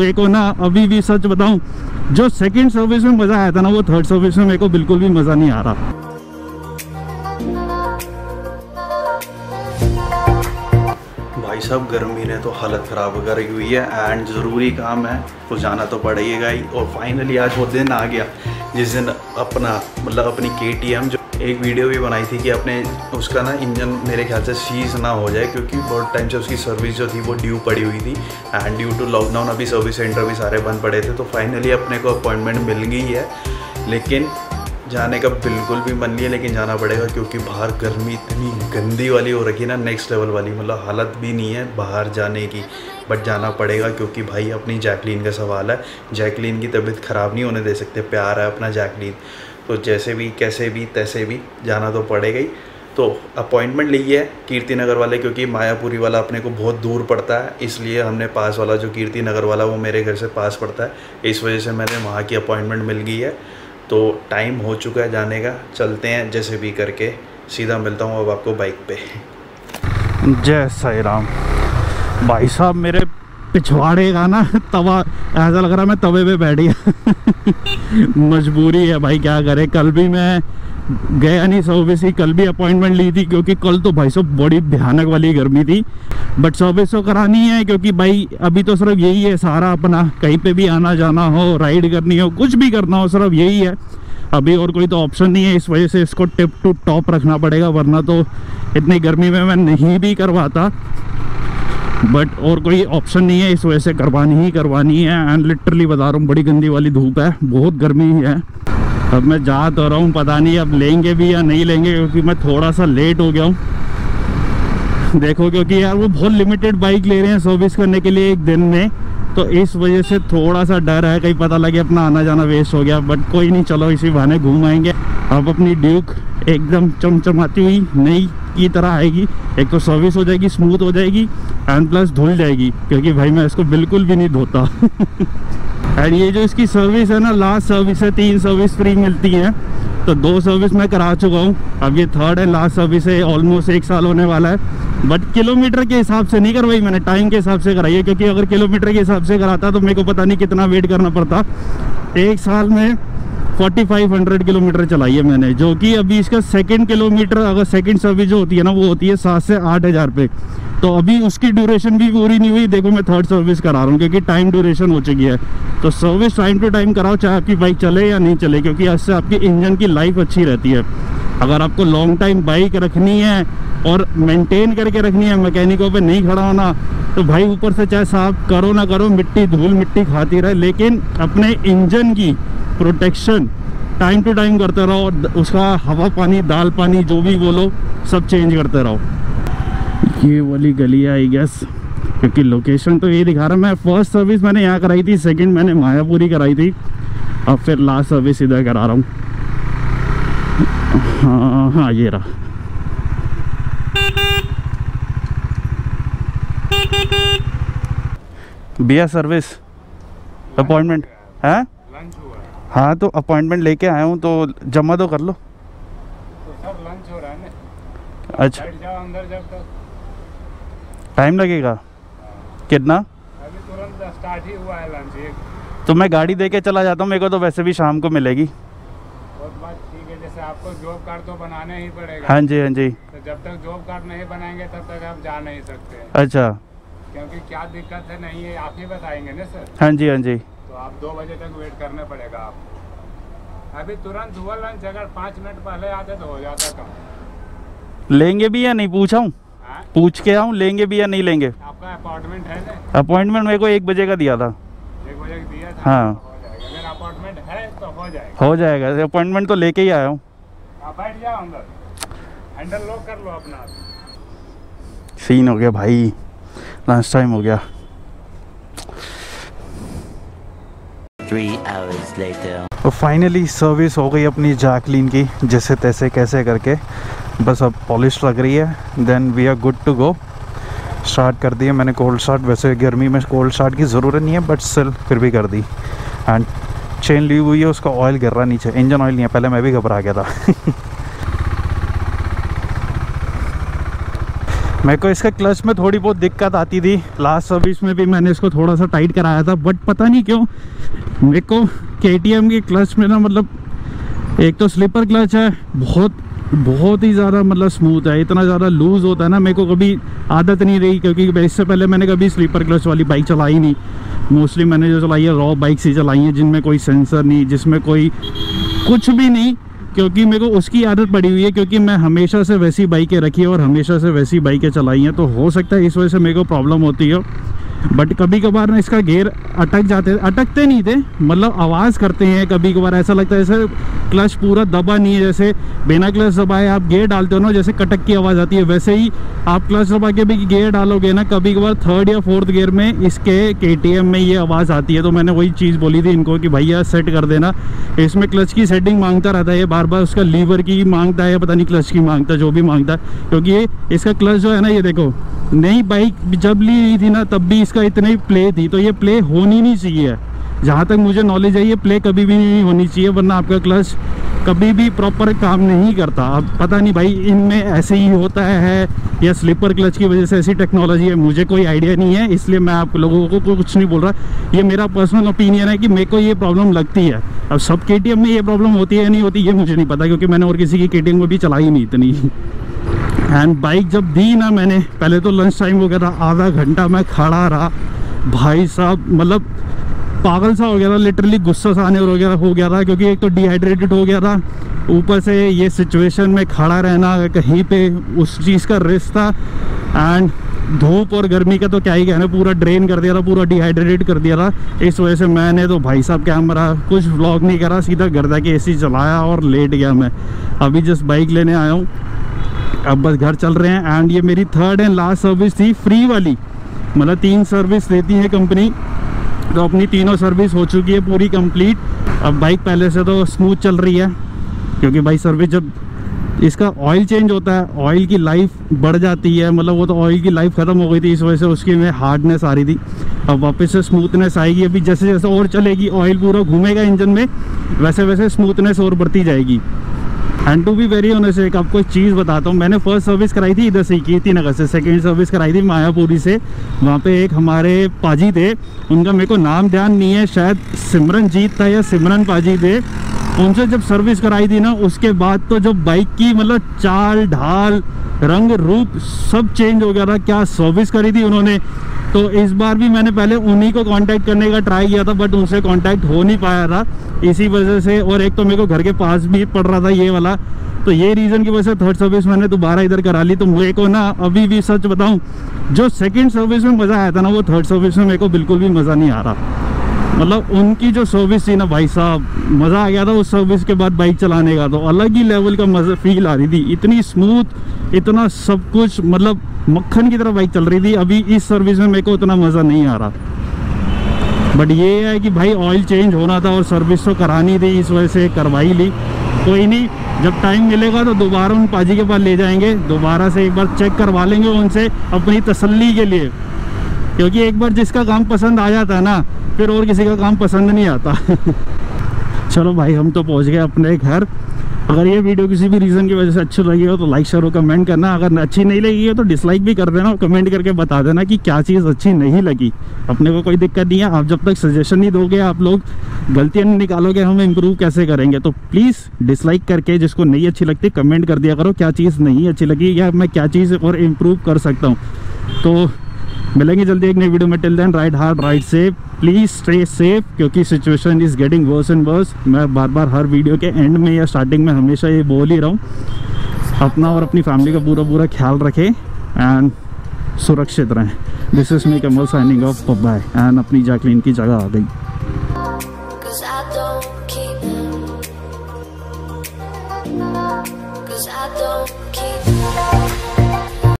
मेरे को ना अभी भी सच बताऊँ, जो सेकंड सर्विस में मज़ा आया था ना, वो थर्ड सर्विस में मेरे को बिल्कुल भी मज़ा नहीं आ रहा। भाई साहब, गर्मी ने तो हालत ख़राब करी हुई है एंड ज़रूरी काम है। तो जाना तो पड़ेगा ही। और फाइनली आज वो दिन आ गया, जिस दिन अपना मतलब अपनी के जो एक वीडियो भी बनाई थी कि अपने उसका ना इंजन मेरे ख्याल से सीज ना हो जाए, क्योंकि बहुत टाइम से उसकी सर्विस जो थी वो ड्यू पड़ी हुई थी एंड ड्यू टू लॉकडाउन अभी सर्विस सेंटर भी सारे बंद पड़े थे तो फाइनली अपने को अपॉइंटमेंट मिल गई है। लेकिन जाने का बिल्कुल भी मन नहीं है, लेकिन जाना पड़ेगा क्योंकि बाहर गर्मी इतनी गंदी वाली हो रखी है ना नेक्स्ट लेवल वाली मतलब हालत भी नहीं है बाहर जाने की बट जाना पड़ेगा क्योंकि भाई अपनी जैकलीन का सवाल है। जैकलीन की तबीयत ख़राब नहीं होने दे सकते, प्यार है अपना जैकलीन तो जैसे भी, कैसे भी, तैसे भी जाना तो पड़ेगा ही। तो अपॉइंटमेंट ली है कीर्ति नगर वाले, क्योंकि मायापुरी वाला अपने को बहुत दूर पड़ता है, इसलिए हमने पास वाला जो कीर्ति नगर वाला वो मेरे घर से पास पड़ता है। इस वजह से मैंने वहाँ की अपॉइंटमेंट मिल गई है। तो टाइम हो चुका है जाने का, चलते हैं जैसे भी करके। सीधा मिलता हूँ अब आपको बाइक पे। जय साई राम। भाई साहब, मेरे पिछवाड़े का ना, तवा, ऐसा लग रहा मैं तवे पे बैठ गया। मजबूरी है भाई, क्या करे? कल भी मैं गया नहीं सर्विस ही कल भी अपॉइंटमेंट ली थी, क्योंकि कल तो भाई साहब बड़ी भयानक वाली गर्मी थी। बट सर्विस तो करानी है, क्योंकि भाई, अभी तो सिर्फ़ यही है सारा अपना। कहीं पे भी आना जाना हो राइड करनी हो, कुछ भी करना हो, सिर्फ़ यही है। अभी और कोई तो ऑप्शन नहीं है, इस वजह से इसको टिप टू टॉप रखना पड़ेगा, वरना तो इतनी गर्मी में मैं नहीं भी करवाता। बट और कोई ऑप्शन नहीं है, इस वजह से करवानी ही करवानी है एंड लिटरली बता रहा हूँ, बड़ी गंदी वाली धूप है, बहुत गर्मी है। अब मैं जा तो रहा हूँ, पता नहीं अब लेंगे भी या नहीं लेंगे, क्योंकि मैं थोड़ा सा लेट हो गया हूँ। देखो, क्योंकि यार वो बहुत लिमिटेड बाइक ले रहे हैं सर्विस करने के लिए एक दिन में तो इस वजह से थोड़ा सा डर है, कहीं पता लगे अपना आना जाना वेस्ट हो गया बट कोई नहीं, चलो इसी बहाने घूम आएँगे। अब अपनी ड्यूक एकदम चमचमाती हुई नई की तरह आएगी, एक तो सर्विस हो जाएगी स्मूथ हो जाएगी एंड प्लस धुल जाएगी, क्योंकि भाई मैं इसको बिल्कुल भी नहीं धोता। एंड ये जो इसकी सर्विस है ना लास्ट सर्विस है, तीन सर्विस फ्री मिलती हैं। तो दो सर्विस मैं करा चुका हूँ। अब ये थर्ड एंड लास्ट सर्विस है ऑलमोस्ट एक साल होने वाला है। बट किलोमीटर के हिसाब से नहीं करवाई मैंने टाइम के हिसाब से कराई है, क्योंकि अगर किलोमीटर के हिसाब से कराता तो मेरे को पता नहीं कितना वेट करना पड़ता। एक साल में 4500 किलोमीटर चलाई है मैंने, जो कि अभी इसका सेकंड किलोमीटर अगर सेकंड सर्विस जो होती है ना, वो होती है सात से आठ हज़ार पे। तो अभी उसकी ड्यूरेशन भी पूरी नहीं हुई। देखो, मैं थर्ड सर्विस करा रहा हूँ, क्योंकि टाइम ड्यूरेशन हो चुकी है। तो सर्विस टाइम टू टाइम कराओ, चाहे आपकी बाइक चले या नहीं चले, क्योंकि इससे आपकी इंजन की लाइफ अच्छी रहती है। अगर आपको लॉन्ग टाइम बाइक रखनी है और मेंटेन करके रखनी है मैकेनिकों पे नहीं खड़ा होना तो भाई ऊपर से चाहे साफ़ करो ना करो, मिट्टी धूल मिट्टी खाती रहे। लेकिन अपने इंजन की प्रोटेक्शन टाइम टू टाइम करते रहो और उसका हवा पानी, दाल पानी, जो भी बोलो, सब चेंज करते रहो। ये वाली गली है आई गेस क्योंकि लोकेशन तो ये दिखा रहा मैं। फ़र्स्ट सर्विस मैंने यहाँ कराई थी सेकंड मैंने मायापुरी कराई थी। अब फिर लास्ट सर्विस इधर करा रहा हूँ। हाँ हाँ ये रहा। भैया सर्विस अपॉइंटमेंट है? हाँ। तो अपॉइंटमेंट लेके आया हूँ तो जमा तो कर लो। तो लंच हो रहा है ना? अच्छा बैठ जाओ अंदर जब तक टाइम लगेगा? कितना? अभी तुरंत स्टार्ट ही हुआ है लंच तो मैं गाड़ी दे के चला जाता हूँ मेरे को तो वैसे भी शाम को मिलेगी। ठीक है जैसे आपको जॉब कार्ड तो बनाना ही पड़ेगा। हाँ जी हाँ जी। तो जब तक जॉब कार्ड नहीं बनाएँगे तब तक आप जा नहीं सकते। अच्छा। क्योंकि क्या दिक्कत है नहीं है आप ही बताएँगे ना सर? हाँ जी हाँ जी। तो आप दो बजे तक वेट करना पड़ेगा आपको। अभी तुरंत हुआ लंच अगर पाँच मिनट पहले आते तो हो जाता काम। लेंगे भी या नहीं पूछा हाँ? पूछ के आऊँ लेंगे भी या नहीं लेंगे? आपका अपार्टमेंट है ना? अपॉइंटमेंट मेरे को एक बजे का दिया था। एक बजे दिया था? हाँ। हो जाएगा। अगर है तो हो जाएगा। हो जाएगा। अपॉइंटमेंट तो लेके ही आया हूँ। बैठ जाओ अंदर। हैंडल लॉक कर लो अपना। सीन हो गया भाई। लंच टाइम हो गया। Three hours later. तो फाइनली सर्विस हो गई अपनी जैकलीन की जैसे तैसे कैसे करके। बस अब पॉलिश लग रही है। Then we are good to go start कर दिया मैंने कोल्ड स्टार्ट वैसे गर्मी में कोल्ड स्टार्ट की ज़रूरत नहीं है बट स्टिल फिर भी कर दी। एंड चेन ली हुई है, उसका ऑयल गिर रहा नीचे। इंजन ऑयल नहीं है, पहले मैं भी घबरा गया था। मेरे को इसका क्लच में थोड़ी बहुत दिक्कत आती थी। लास्ट सर्विस में भी मैंने इसको थोड़ा सा टाइट कराया था बट पता नहीं क्यों, मेरे को के के क्लच में ना मतलब एक तो स्लीपर क्लच है, बहुत बहुत ही ज़्यादा मतलब स्मूथ है, इतना ज़्यादा लूज़ होता है ना, मेरे को कभी आदत नहीं रही, क्योंकि इससे पहले मैंने कभी स्लीपर क्लच वाली बाइक चलाई नहीं। मोस्टली मैंने जो चलाई है रॉ बाइक्स ही चलाई हैं, जिनमें कोई सेंसर नहीं, जिसमें कोई कुछ भी नहीं, क्योंकि मेरे को उसकी आदत पड़ी हुई है, क्योंकि मैं हमेशा से वैसी बाइकें रखी है और हमेशा से वैसी बाइकें चलाई हैं तो हो सकता है इस वजह से मेरे को प्रॉब्लम होती है। बट कभी कभार ना इसका गेयर अटक जाते, अटकते नहीं थे। मतलब आवाज़ करते हैं कभी कभार ऐसा लगता है जैसे क्लच पूरा दबा नहीं है, जैसे बिना क्लच दबाए आप गेयर डालते हो ना, जैसे कटक की आवाज़ आती है, वैसे ही आप क्लच दबा के भी गेयर डालोगे ना कभी कभार थर्ड या फोर्थ गेयर में इसके के में ये आवाज़ आती है। तो मैंने वही चीज़ बोली थी इनको कि भैया सेट कर देना। इसमें क्लच की सेटिंग माँगता रहता है, ये बार बार उसका लीवर की माँगता है, पता नहीं क्लच की माँगता जो भी माँगता है। क्योंकि ये, इसका क्लच जो है ना, ये देखो, नई बाइक जब ली थी ना, तब भी इतनी प्ले थी तो ये प्ले होनी नहीं चाहिए। जहाँ तक मुझे नॉलेज है, ये प्ले कभी भी नहीं होनी चाहिए, वरना आपका क्लच कभी भी प्रॉपर काम नहीं करता। अब पता नहीं भाई, इनमें ऐसे ही होता है या स्लीपर क्लच की वजह से ऐसी टेक्नोलॉजी है, मुझे कोई आइडिया नहीं है, इसलिए मैं आप लोगों को कुछ नहीं बोल रहा। ये मेरा पर्सनल ओपिनियन है कि मेरे को ये प्रॉब्लम लगती है। अब सब के में ये प्रॉब्लम होती है या नहीं होती, ये मुझे नहीं पता, क्योंकि मैंने और किसी की के में भी चलाई नहीं इतनी। एंड बाइक जब दी ना मैंने, पहले तो लंच टाइम वगैरह, आधा घंटा मैं खड़ा रहा। भाई साहब मतलब पागल सा हो गया था लिटरली गुस्सा सा आने वगैरह हो गया था, क्योंकि एक तो डिहाइड्रेटेड हो गया था। ऊपर से ये सिचुएशन में खड़ा रहना, कहीं पे उस चीज़ का रिस्क था। एंड धूप और गर्मी का तो क्या ही कहना, पूरा ड्रेन कर दिया था, पूरा डिहाइड्रेटेड कर दिया था। इस वजह से मैंने तो भाई साहब कैमरा कुछ व्लॉग नहीं करा, सीधा गर्दा के एसी चलाया और लेट गया मैं। अभी जस्ट बाइक लेने आया हूँ। अब बस घर चल रहे हैं। एंड ये मेरी थर्ड एंड लास्ट सर्विस थी फ्री वाली। मतलब तीन सर्विस देती है कंपनी तो अपनी तीनों सर्विस हो चुकी है पूरी कंप्लीट अब बाइक पहले से तो स्मूथ चल रही है, क्योंकि भाई सर्विस जब इसका ऑयल चेंज होता है ऑयल की लाइफ बढ़ जाती है। मतलब वो तो ऑयल की लाइफ ख़त्म हो गई थी, इस वजह से उसकी में हार्डनेस आ रही थी। अब वापस से स्मूथनेस आएगी। अभी जैसे जैसे और चलेगी ऑयल पूरा घूमेगा इंजन में वैसे वैसे स्मूथनेस और बढ़ती जाएगी। And to be very honest एक आपको एक चीज़ बताता हूँ। मैंने फ़र्स्ट सर्विस कराई थी इधर से कीर्ति नगर से। सेकेंड सर्विस कराई थी मायापुरी से। वहाँ पे एक हमारे पाजी थे। उनका मेरे को नाम ध्यान नहीं है। शायद सिमरनजीत था या सिमरन पाजी थे। उनसे जब सर्विस कराई थी ना, उसके बाद तो जब बाइक की मतलब चाल, ढाल, रंग, रूप सब चेंज हो गया था, क्या सर्विस करी थी उन्होंने। तो इस बार भी मैंने पहले उन्हीं को कांटेक्ट करने का ट्राई किया था बट उनसे कांटेक्ट हो नहीं पाया था। इसी वजह से, और एक तो मेरे को घर के पास भी पड़ रहा था ये वाला। तो ये रीज़न की वजह से थर्ड सर्विस मैंने दोबारा इधर करा ली। तो मेरे को ना, अभी भी सच बताऊँ, जो सेकेंड सर्विस में मज़ा आया था ना, वो थर्ड सर्विस में मेरे को बिल्कुल भी मज़ा नहीं आ रहा। मतलब उनकी जो सर्विस थी ना भाई साहब, मज़ा आ गया था उस सर्विस के बाद बाइक चलाने का। तो अलग ही लेवल का मज़ा फील आ रही थी। इतनी स्मूथ इतना सब कुछ मतलब मक्खन की तरह बाइक चल रही थी। अभी इस सर्विस में मेरे को उतना मज़ा नहीं आ रहा। बट ये है कि भाई ऑयल चेंज होना था और सर्विस तो करानी थी, इस वजह से करवाई ली। कोई नहीं, जब टाइम मिलेगा तो दोबारा उन पाजी के पास ले जाएँगे। दोबारा से एक बार चेक करवा लेंगे उनसे अपनी तसल्ली के लिए। क्योंकि एक बार जिसका काम पसंद आ जाता है ना, फिर और किसी का काम पसंद नहीं आता। चलो भाई, हम तो पहुँच गए अपने घर। अगर ये वीडियो किसी भी रीज़न की वजह से अच्छी लगी हो तो लाइक शेयर और कमेंट करना। अगर अच्छी नहीं लगी हो तो डिसलाइक भी कर देना और कमेंट करके बता देना कि क्या चीज़ अच्छी नहीं लगी। अपने को कोई दिक्कत नहीं है। आप जब तक सजेशन नहीं दोगे, आप लोग गलतियाँ नहीं निकालोगे, हम इम्प्रूव कैसे करेंगे? तो प्लीज़ डिसलाइक करके जिसको नहीं अच्छी लगती कमेंट कर दिया करो, क्या चीज़ नहीं अच्छी लगी या मैं क्या चीज़ और इम्प्रूव कर सकता हूँ। तो मिलेंगे जल्दी एक नई वीडियो में. Till then ride hard ride safe please stay safe क्योंकि situation is getting worse and worse मैं बार बार हर वीडियो के एंड में या स्टार्टिंग में हमेशा ये बोल ही रहा हूँ. अपना और अपनी फैमिली का पूरा पूरा ख्याल रखें एंड सुरक्षित रहें. This is me Kamal signing off Pabba and अपनी जैकलिन की जगह आ गई.